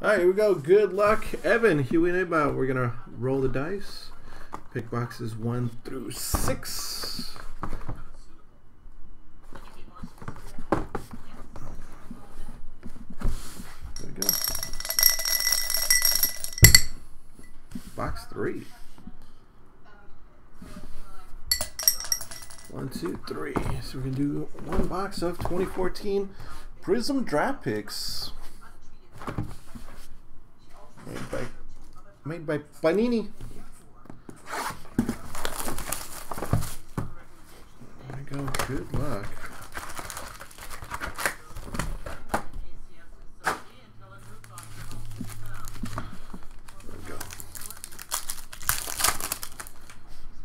All right, here we go. Good luck, Evan. Huey and about. We're gonna roll the dice. Pick boxes one through six. There we go. Box three. One, two, three. So we're gonna do one box of 2014 Prizm Draft Picks. Made by, Panini. There we go. Good luck. There we go.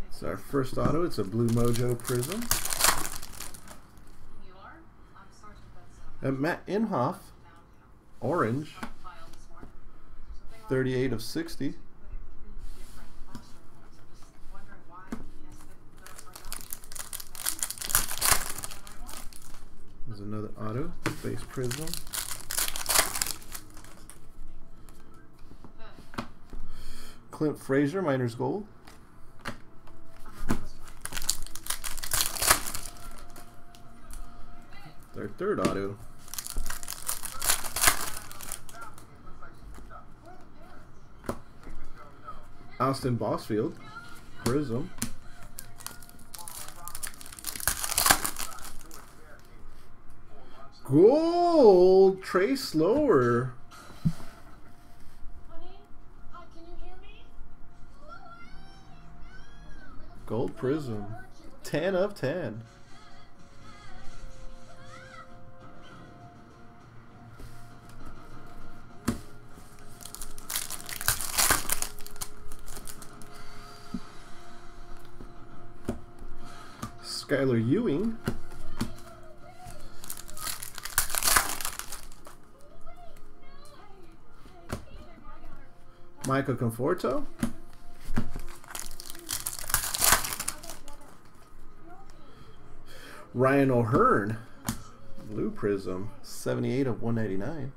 It's our first auto. It's a Blue Mojo Prizm. Uh, Matt Imhoff, orange, 38 of 60. There's another auto, base prizm. Clint Frazier, Miners Gold. Their third auto. Austin Bosfield, Prizm. Gold, Trace Loehr. Gold Prizm. 10 of 10. Skyler Ewing. Michael Conforto. Ryan O'Hearn. Blue Prizm. 78 of 199.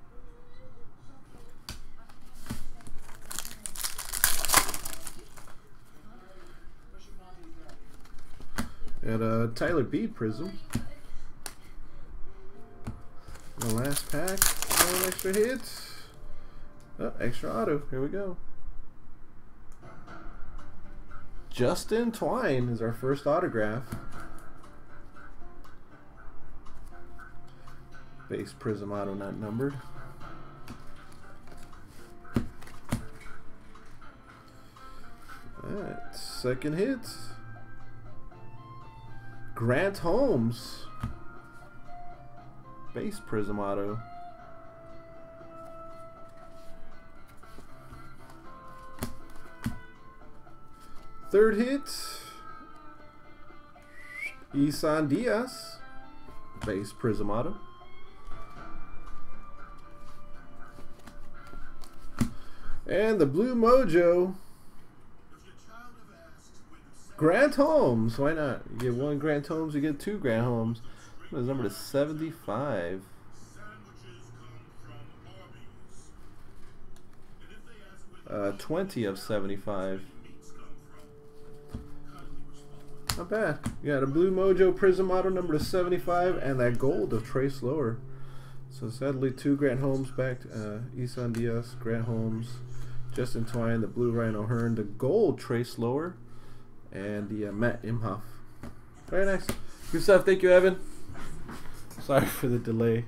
And uh, Tyler Beede Prizm. The last pack, one extra hit. Oh, extra auto. Here we go. Justin Twine is our first autograph. Base Prizm auto not numbered. Alright, second hit. Grant Holmes. Base Prizm Auto. Third hit. Isan Diaz. Base Prizm Auto. And the Blue Mojo Grant Holmes. Why not? You get one Grant Holmes, you get two Grant Holmes. His number to 75. Uh, 20 of 75. Not bad. You got a Blue Mojo Prizm Auto number to 75 and that gold of Trace Loehr. So sadly, two Grant Holmes back. Uh, Isan Diaz, Grant Holmes, Justin Twine, the Blue Ryan O'Hearn, the gold Trace Loehr and the uh, Matt Imhoff. Very nice. Good stuff. Thank you, Evan. Sorry for the delay.